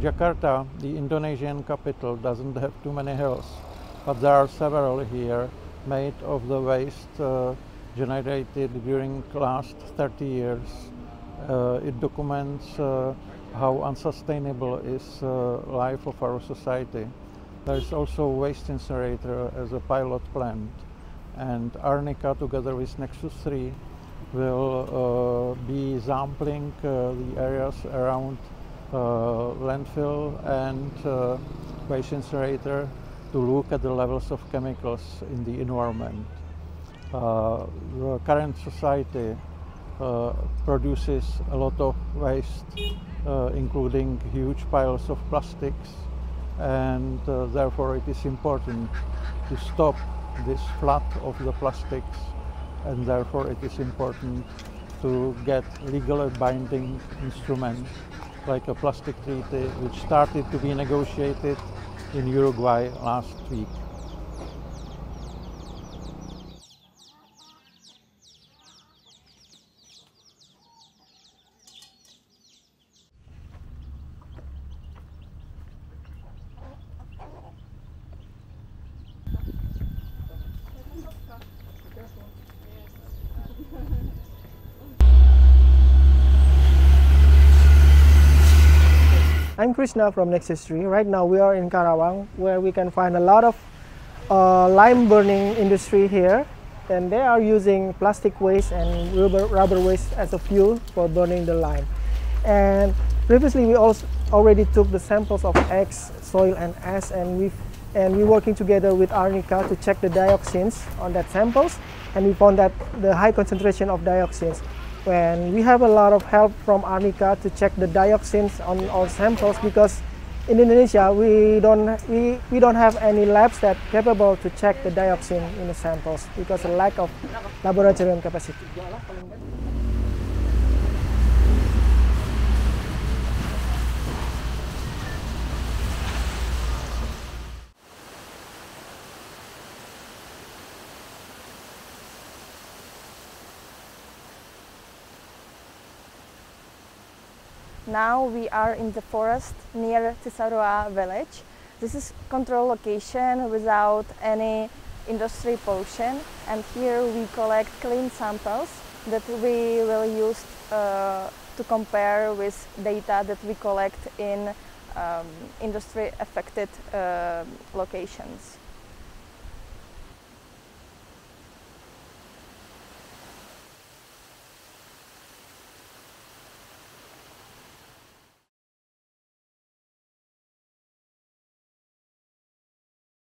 Jakarta, the Indonesian capital, doesn't have too many hills, but there are several here made of the waste uh, generated during last 30 years. Uh, it documents uh, how unsustainable is uh, life of our society. There is also waste incinerator as a pilot plant and Arnika together with Nexus 3 will uh, be sampling uh, the areas around landfill and uh, waste incinerator to look at the levels of chemicals in the environment. Uh, the current society uh, produces a lot of waste, including huge piles of plastics and therefore it is important to stop this flood of the plastics and therefore it is important to get legally binding instruments like a plastic treaty which started to be negotiated in Uruguay last week. I'm Krishna from Nexus 3. Right now we are in Karawang where we can find a lot of uh, lime burning industry here and they are using plastic waste and rubber, rubber waste as a fuel for burning the lime. And previously we also already took the samples of eggs, soil and ash and we and we working together with Arnika to check the dioxins on that samples and we found that the high concentration of dioxins when we have a lot of help from Arnika to check the dioxins on our samples because in Indonesia we don't we, we don't have any labs that capable to check the dioxin in the samples because of lack of laboratorium capacity. Now we are in the forest near Cisarua village. This is control location without any industry pollution and here we collect clean samples that we will use uh, to compare with data that we collect in um, industry affected uh, locations.